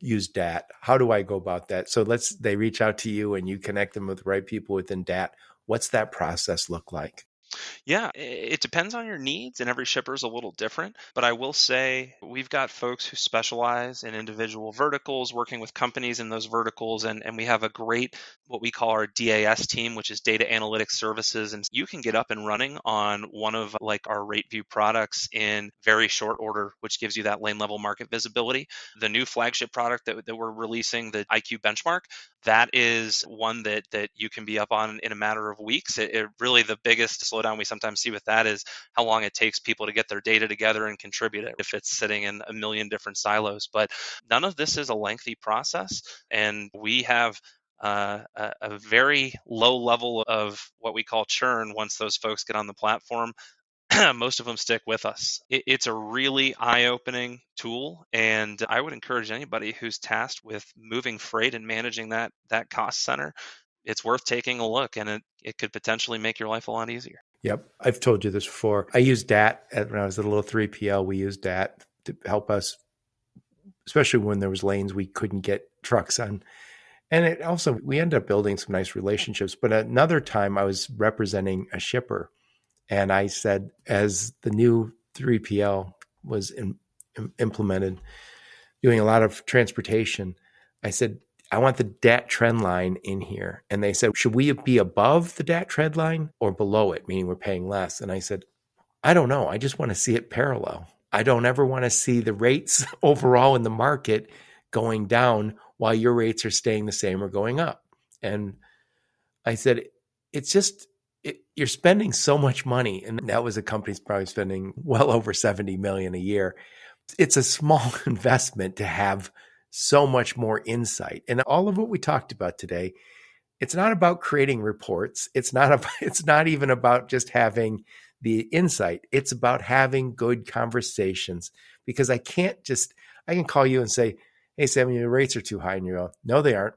use DAT, how do I go about that?" So let's they reach out to you and you connect them with the right people within DAT. What's that process look like? Yeah, it depends on your needs, and every shipper is a little different. But I will say we've got folks who specialize in individual verticals, working with companies in those verticals, and, and we have a great what we call our DAS team, which is data analytics services. And you can get up and running on one of like our RateView products in very short order, which gives you that lane level market visibility. The new flagship product that, that we're releasing, the IQ Benchmark, that is one that that you can be up on in a matter of weeks. It, it really the biggest slowdown we sometimes see with that is how long it takes people to get their data together and contribute it if it's sitting in a million different silos. But none of this is a lengthy process, and we have uh, a, a, very low level of what we call churn once those folks get on the platform. Most of them stick with us. It, it's a really eye opening tool, and I would encourage anybody who's tasked with moving freight and managing that, that cost center. It's worth taking a look, and it, it could potentially make your life a lot easier. Yep. I've told you this before. I used DAT when I was at a little 3PL. We used DAT to help us, especially when there was lanes we couldn't get trucks on. And it also, we ended up building some nice relationships. But another time I was representing a shipper and I said, as the new 3PL was in, implemented, doing a lot of transportation, I said, I want the DAT trend line in here. And they said, should we be above the DAT trend line or below it, meaning we're paying less? And I said, I don't know. I just want to see it parallel. I don't ever want to see the rates overall in the market going down while your rates are staying the same or going up. And I said, it's just, it, you're spending so much money. And that was a company's probably spending well over 70 million a year. It's a small investment to have so much more insight. And all of what we talked about today, it's not about creating reports. It's not about, it's not even about just having the insight. It's about having good conversations because I can't just I can call you and say, "Hey Sam, your rates are too high," and you go, "No, they aren't."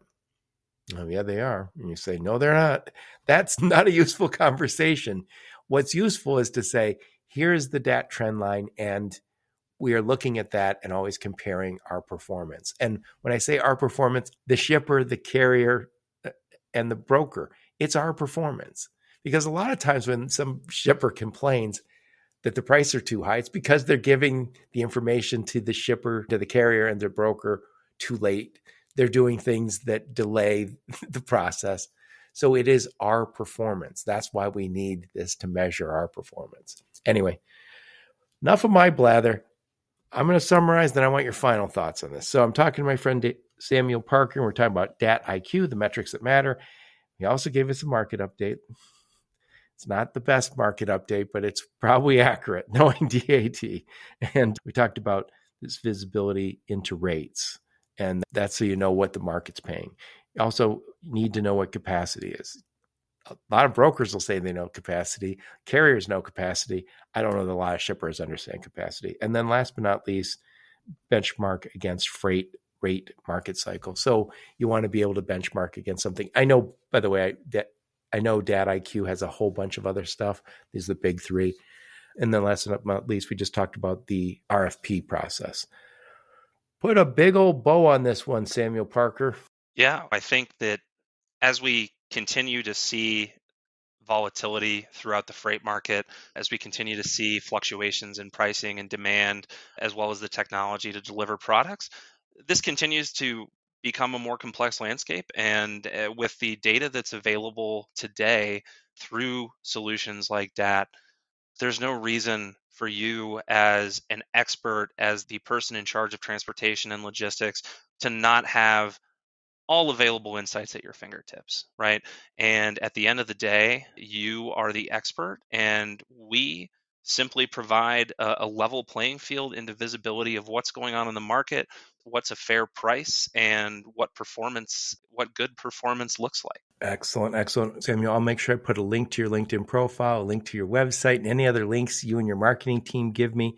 Oh, yeah, they are. And you say, "No, they're not." That's not a useful conversation. What's useful is to say, "Here's the DAT trend line and we are looking at that and always comparing our performance. And when I say our performance, the shipper, the carrier, uh, and the broker, it's our performance. Because a lot of times when some shipper complains that the prices are too high, it's because they're giving the information to the shipper, to the carrier, and the broker too late. They're doing things that delay the process. So it is our performance. That's why we need this to measure our performance. Anyway, enough of my blather. I'm going to summarize, then I want your final thoughts on this. So I'm talking to my friend Samuel Parker, and we're talking about DAT IQ, the metrics that matter. He also gave us a market update. It's not the best market update, but it's probably accurate, knowing DAT. And we talked about this visibility into rates. And that's so you know what the market's paying. You also need to know what capacity is. A lot of brokers will say they know capacity, carriers know capacity. I don't know that a lot of shippers understand capacity. And then last but not least, benchmark against freight rate market cycle. So you want to be able to benchmark against something. I know, by the way, I, that I know DAT IQ has a whole bunch of other stuff. These are the big three. And then last but not least, we just talked about the RFP process. Put a big old bow on this one, Samuel Parker. Yeah, I think that as we continue to see volatility throughout the freight market, as we continue to see fluctuations in pricing and demand, as well as the technology to deliver products, this continues to become a more complex landscape. And uh, with the data that's available today through solutions like DAT, there's no reason for you as an expert, as the person in charge of transportation and logistics, to not have all available insights at your fingertips, right? And at the end of the day, you are the expert, and we simply provide a, a, level playing field into visibility of what's going on in the market, what's a fair price, and what performance, what good performance looks like. Excellent, excellent, Samuel. I'll make sure I put a link to your LinkedIn profile, a link to your website, and any other links you and your marketing team give me,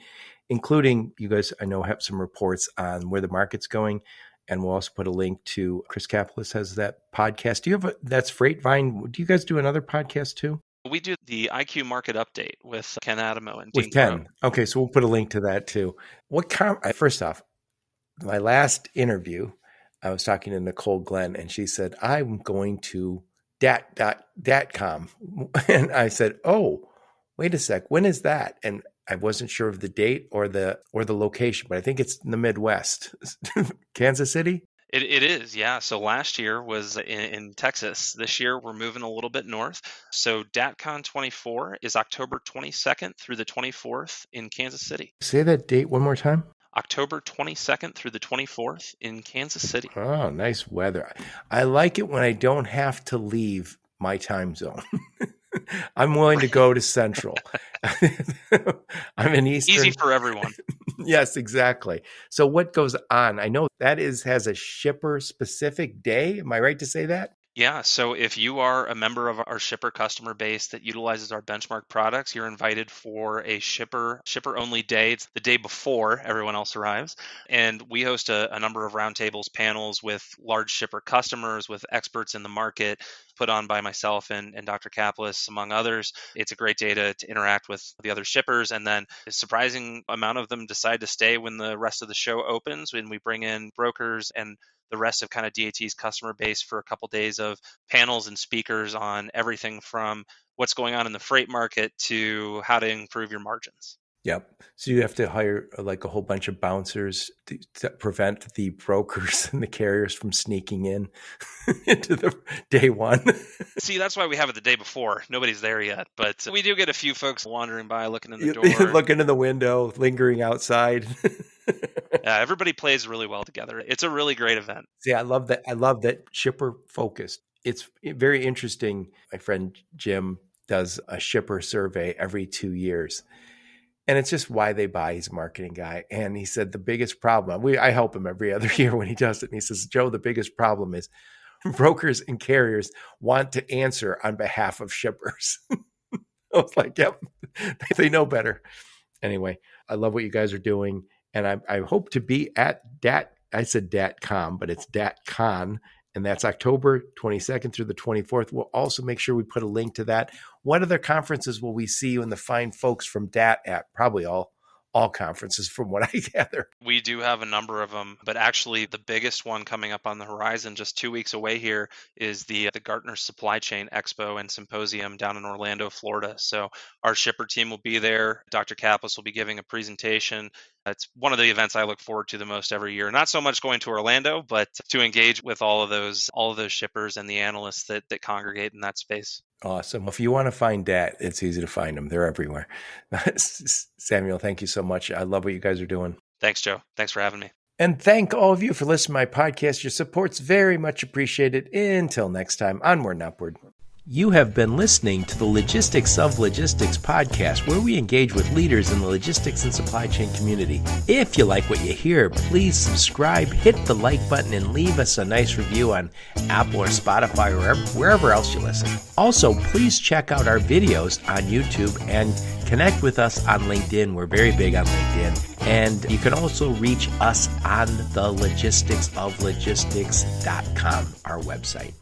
including you guys. I know have some reports on where the market's going. And we'll also put a link to Chris Caplice has that podcast. Do you have a, that's Freightvine? Do you guys do another podcast too? We do the IQ Market Update with Ken Adamo and with Dean Ken. Okay, so we'll put a link to that too. What com- first off, my last interview, I was talking to Nicole Glenn, and she said I'm going to dat dot datcom, and I said, oh, wait a sec, when is that? And I wasn't sure of the date or the or the location, but I think it's in the Midwest, Kansas City. It, it is, yeah. So last year was in, in, Texas. This year we're moving a little bit north. So DatCon 24 is October 22nd through the 24th in Kansas City. Say that date one more time. October 22nd through the 24th in Kansas City. Oh, nice weather. I like it when I don't have to leave my time zone. I'm willing to go to Central. I'm in Eastern. Easy for everyone. yes, exactly. So what goes on? I know that is has a shipper specific day. Am I right to say that? Yeah, so if you are a member of our shipper customer base that utilizes our benchmark products, you're invited for a shipper shipper only day. It's the day before everyone else arrives, and we host a, a number of roundtables, panels with large shipper customers, with experts in the market, put on by myself and, and Dr. Caplice, among others. It's a great day to, to interact with the other shippers, and then a surprising amount of them decide to stay when the rest of the show opens. When we bring in brokers and the rest of kind of DAT's customer base for a couple days of panels and speakers on everything from what's going on in the freight market to how to improve your margins. Yep. So you have to hire uh, like a whole bunch of bouncers to, to prevent the brokers and the carriers from sneaking in into the day one. See, that's why we have it the day before. Nobody's there yet, but we do get a few folks wandering by, looking in the door, looking in the window, lingering outside. Yeah, everybody plays really well together. It's a really great event. See, I love that. I love that shipper focused. It's very interesting. My friend Jim does a shipper survey every two years and it's just why they buy. He's a marketing guy, and he said the biggest problem. We I help him every other year when he does it. And he says, Joe, the biggest problem is brokers and carriers want to answer on behalf of shippers. I was like, yep, they know better. Anyway, I love what you guys are doing, and I, I hope to be at dat. I said datcom, but it's datcon and that's October 22nd through the 24th. We'll also make sure we put a link to that. What other conferences will we see you and the fine folks from DAT at? Probably all all conferences from what I gather. We do have a number of them, but actually the biggest one coming up on the horizon just 2 weeks away here is the uh, the Gartner Supply Chain Expo and Symposium down in Orlando, Florida. So our shipper team will be there. Dr. Caplice will be giving a presentation. It's one of the events I look forward to the most every year. Not so much going to Orlando, but to engage with all of those all of those shippers and the analysts that that congregate in that space. Awesome. If you want to find DAT, it's easy to find them. They're everywhere. Samuel, thank you so much. I love what you guys are doing. Thanks, Joe. Thanks for having me. And thank all of you for listening to my podcast. Your support's very much appreciated. Until next time, onward and upward. You have been listening to the Logistics of Logistics podcast, where we engage with leaders in the logistics and supply chain community. If you like what you hear, please subscribe, hit the like button, and leave us a nice review on Apple or Spotify or wherever else you listen. Also, please check out our videos on YouTube and connect with us on LinkedIn. We're very big on LinkedIn. And you can also reach us on the logisticsoflogistics.com, our website.